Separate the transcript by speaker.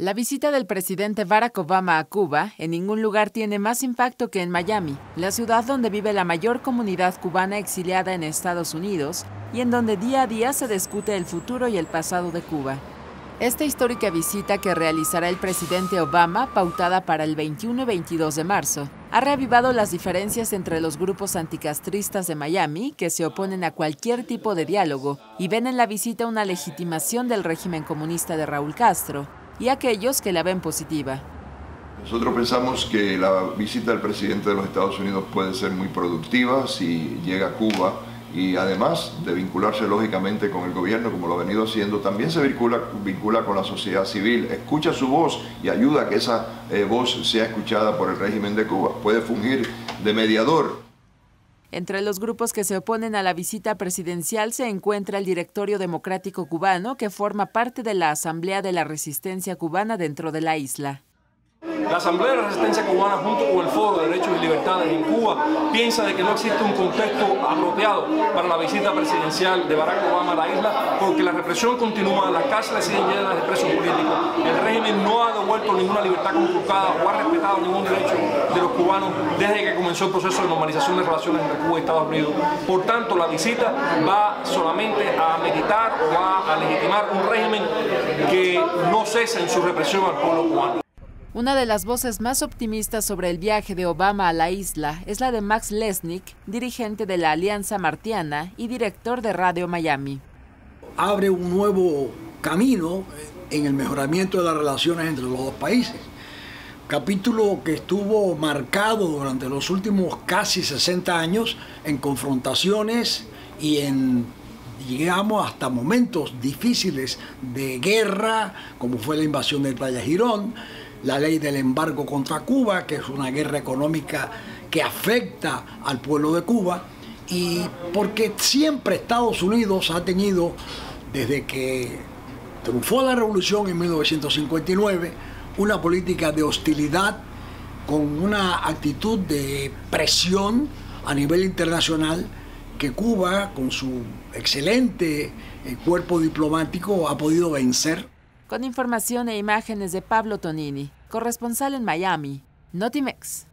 Speaker 1: La visita del presidente Barack Obama a Cuba en ningún lugar tiene más impacto que en Miami, la ciudad donde vive la mayor comunidad cubana exiliada en Estados Unidos y en donde día a día se discute el futuro y el pasado de Cuba. Esta histórica visita que realizará el presidente Obama, pautada para el 21 y 22 de marzo, ha reavivado las diferencias entre los grupos anticastristas de Miami, que se oponen a cualquier tipo de diálogo y ven en la visita una legitimación del régimen comunista de Raúl Castro, y aquellos que la ven positiva.
Speaker 2: Nosotros pensamos que la visita del presidente de los Estados Unidos puede ser muy productiva si llega a Cuba y además de vincularse lógicamente con el gobierno como lo ha venido haciendo, también se vincula, vincula con la sociedad civil, escucha su voz y ayuda a que esa eh, voz sea escuchada por el régimen de Cuba. Puede fungir de mediador.
Speaker 1: Entre los grupos que se oponen a la visita presidencial se encuentra el Directorio Democrático Cubano, que forma parte de la Asamblea de la Resistencia Cubana dentro de la isla.
Speaker 3: La Asamblea de la Resistencia Cubana, junto con el Foro de Derechos y Libertades en Cuba, piensa de que no existe un contexto apropiado para la visita presidencial de Barack Obama a la isla, porque la represión continúa, las cárceles siguen llenas de presos políticos, el régimen no ha devuelto ninguna libertad conculcada o ha respetado ningún derecho de los cubanos desde que comenzó el proceso de normalización de relaciones entre Cuba y Estados Unidos. Por tanto, la visita va solamente a meditar o va a legitimar un régimen que no cesa en su represión al pueblo cubano.
Speaker 1: Una de las voces más optimistas sobre el viaje de Obama a la isla es la de Max Lesnick, dirigente de la Alianza Martiana y director de Radio Miami.
Speaker 4: Abre un nuevo camino en el mejoramiento de las relaciones entre los dos países. Capítulo que estuvo marcado durante los últimos casi 60 años en confrontaciones y en llegamos hasta momentos difíciles de guerra, como fue la invasión de Playa Girón, la ley del embargo contra Cuba, que es una guerra económica que afecta al pueblo de Cuba, y porque siempre Estados Unidos ha tenido, desde que triunfó la revolución en 1959, una política de hostilidad con una actitud de presión a nivel internacional que Cuba, con su excelente eh, cuerpo diplomático, ha podido vencer
Speaker 1: con información e imágenes de Pablo Tonini, corresponsal en Miami, Notimex.